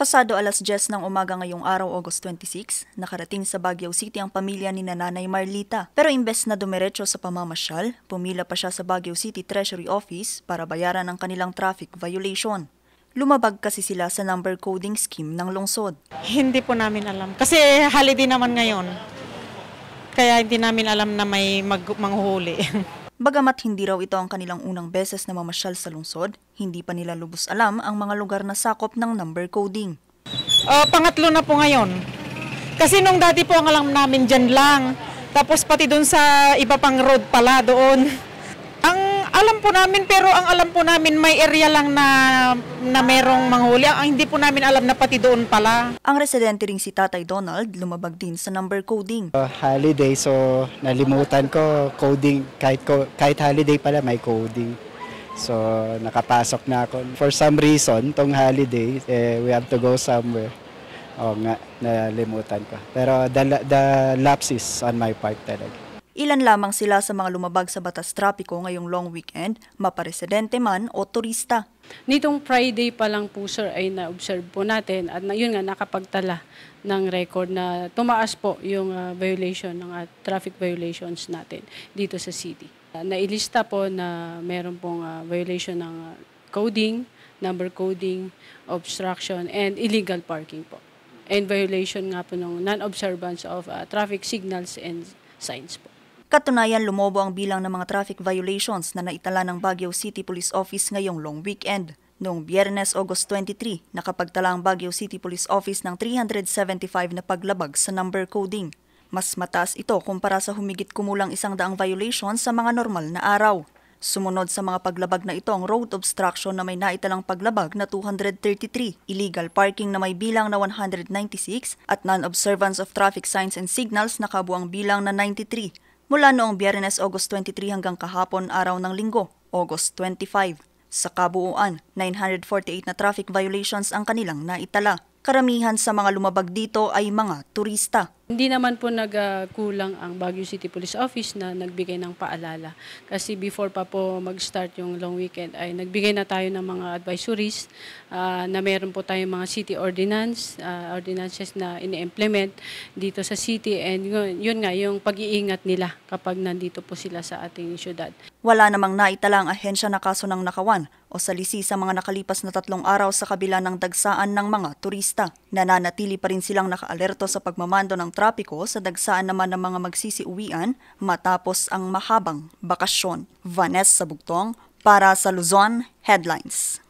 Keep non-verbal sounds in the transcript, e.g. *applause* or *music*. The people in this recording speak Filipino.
Pasado alas 10 ng umaga ngayong araw, August 26, nakarating sa Baguio City ang pamilya ni Nanay Marlita. Pero imbes na dumiretso sa pamamasyal, pumila pa siya sa Baguio City Treasury Office para bayaran ang kanilang traffic violation. Lumabag kasi sila sa number coding scheme ng lungsod. Hindi po namin alam. Kasi holiday naman ngayon. Kaya hindi namin alam na may mag manghuhuli. *laughs* Bagamat hindi raw ito ang kanilang unang beses na mamasyal sa lungsod, hindi pa nila lubos alam ang mga lugar na sakop ng number coding. Ah, pangatlo na po ngayon. Kasi nung dati po ang alam namin dyan lang. Tapos pati doon sa iba pang road pala doon. Ang alam po namin pero ang alam po namin may area lang na na merong manghuli. Ang hindi po namin alam na pati doon pala. Ang residente ring si Tatay Donald lumabag din sa number coding. Uh, holiday, so nalimutan ko coding. Kahit, kahit holiday pala, may coding. So, nakapasok na ako. For some reason, tong holiday, eh, we have to go somewhere. Oo nga, nalimutan ko. Pero the, the lapse is on my part talaga. Ilan lamang sila sa mga lumabag sa batas trapiko ngayong long weekend, maparesidente man o turista. Nitong Friday pa lang po sir ay na-observe po natin at na, yun nga nakapagtala ng record na tumaas po yung uh, violation ng uh, traffic violations natin dito sa city. Uh, nailista po na meron pong uh, violation ng uh, coding, number coding, obstruction, and illegal parking po. And violation nga po ng non-observance of uh, traffic signals and signs po. Katunayan, lumobo ang bilang ng mga traffic violations na naitala ng Baguio City Police Office ngayong long weekend. Noong biyernes, August 23, nakapagtala ang Baguio City Police Office ng 375 na paglabag sa number coding. Mas mataas ito kumpara sa humigit kumulang isang daang violation sa mga normal na araw. Sumunod sa mga paglabag na ito ang road obstruction na may naitalang paglabag na 233, illegal parking na may bilang na 196 at non-observance of traffic signs and signals na kabuang bilang na 93 mula noong biyernes August 23 hanggang kahapon araw ng linggo, August 25. Sa kabuuan, 948 na traffic violations ang kanilang naitala. Karamihan sa mga lumabag dito ay mga turista. Hindi naman po nagkulang ang Baguio City Police Office na nagbigay ng paalala. Kasi before pa po mag-start yung long weekend ay nagbigay na tayo ng mga advisories uh, na meron po tayong mga city ordinance, uh, ordinances na ini-implement dito sa city and yun, yun nga yung pag-iingat nila kapag nandito po sila sa ating syudad. Wala namang naitala ang ahensya na kaso ng nakawan o salisi sa mga nakalipas na tatlong araw sa kabila ng dagsaan ng mga turista. Nananatili pa rin silang nakaalerto sa pagmamando ng trapiko sa dagsaan naman ng mga magsisiuwian matapos ang mahabang bakasyon. Vanessa Bugtong para sa Luzon Headlines.